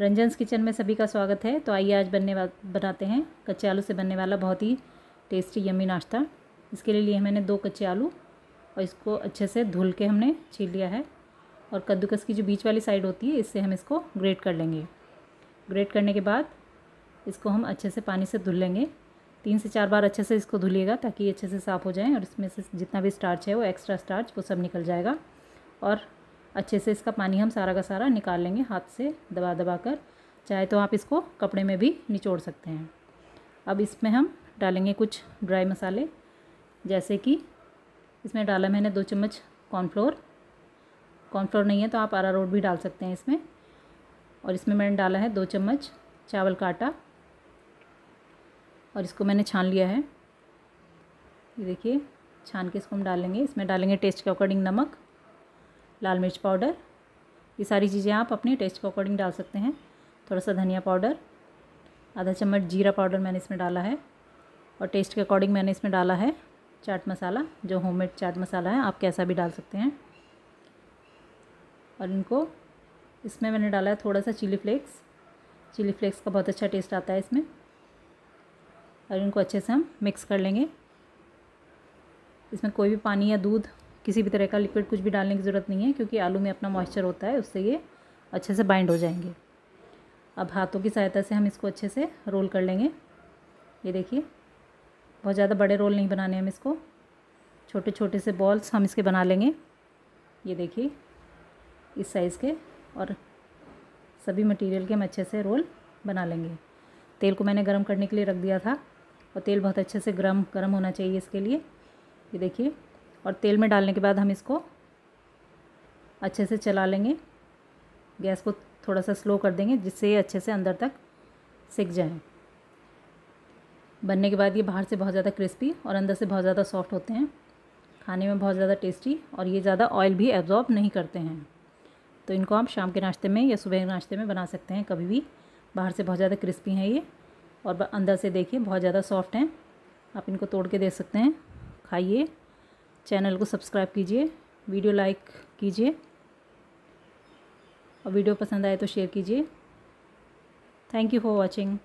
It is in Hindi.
रंजन्स किचन में सभी का स्वागत है। तो आइए आज बनने बनाते हैं। कच्चे आलू से बनने वाला बहुत ही टेस्टी यमी नाश्ता। इसके लिए लिए मैंने दो कच्चे आलू और इसको अच्छे से धुल के हमने छील लिया है। और कद्दूकस की जो बीच वाली साइड होती है, इससे हम इसको ग्रेट कर लेंगे। ग्रेट करने के बाद इसको हम अच्छे से पानी से धुल लेंगे। तीन से चार बार अच्छे से इसको धुलिएगा ताकि अच्छे से साफ़ हो जाए और इसमें से जितना भी स्टार्च है, वो एक्स्ट्रा स्टार्च वो सब निकल जाएगा। और अच्छे से इसका पानी हम सारा का सारा निकाल लेंगे हाथ से दबा दबा कर। चाहे तो आप इसको कपड़े में भी निचोड़ सकते हैं। अब इसमें हम डालेंगे कुछ ड्राई मसाले, जैसे कि इसमें डाला मैंने दो चम्मच कॉर्नफ्लोर। कॉर्नफ्लोर नहीं है तो आप अरारोट भी डाल सकते हैं इसमें। और इसमें मैंने डाला है दो चम्मच चावल का आटा। और इसको मैंने छान लिया है। ये देखिए, छान के इसको हम डालेंगे। इसमें डालेंगे टेस्ट के अकॉर्डिंग नमक। लाल मिर्च पाउडर। ये सारी चीज़ें आप अपने टेस्ट के अकॉर्डिंग डाल सकते हैं। थोड़ा सा धनिया पाउडर, आधा चम्मच जीरा पाउडर मैंने इसमें डाला है और टेस्ट के अकॉर्डिंग मैंने इसमें डाला है चाट मसाला, जो होममेड चाट मसाला है, आप कैसा भी डाल सकते हैं। और इनको, इसमें मैंने डाला है थोड़ा सा चिली फ्लेक्स चिली फ्लेक्स का बहुत अच्छा टेस्ट आता है इसमें। और इनको अच्छे से हम मिक्स कर लेंगे। इसमें कोई भी पानी या दूध किसी भी तरह का लिक्विड कुछ भी डालने की ज़रूरत नहीं है, क्योंकि आलू में अपना मॉइस्चर होता है, उससे ये अच्छे से बाइंड हो जाएँगे। अब हाथों की सहायता से हम इसको अच्छे से रोल कर लेंगे। ये देखिए, बहुत ज़्यादा बड़े रोल नहीं बनाने हम इसको। छोटे छोटे से बॉल्स हम इसके बना लेंगे। ये देखिए, इस साइज़ के, और सभी मटेरियल के हम अच्छे से रोल बना लेंगे। तेल को मैंने गर्म करने के लिए रख दिया था, और तेल बहुत अच्छे से गर्म गर्म होना चाहिए इसके लिए। ये देखिए और तेल में डालने के बाद हम इसको अच्छे से चला लेंगे। गैस को थोड़ा सा स्लो कर देंगे, जिससे ये अच्छे से अंदर तक सिक जाए। बनने के बाद ये बाहर से बहुत ज़्यादा क्रिस्पी और अंदर से बहुत ज़्यादा सॉफ्ट होते हैं। खाने में बहुत ज़्यादा टेस्टी और ये ज़्यादा ऑयल भी एब्जॉर्ब नहीं करते हैं। तो इनको आप शाम के नाश्ते में या सुबह के नाश्ते में बना सकते हैं, कभी भी। बाहर से बहुत ज़्यादा क्रिस्पी हैं ये और अंदर से देखिए बहुत ज़्यादा सॉफ्ट हैं। आप इनको तोड़ के दे सकते हैं। खाइए। चैनल को सब्सक्राइब कीजिए, वीडियो लाइक कीजिए और वीडियो पसंद आए तो शेयर कीजिए। Thank you for watching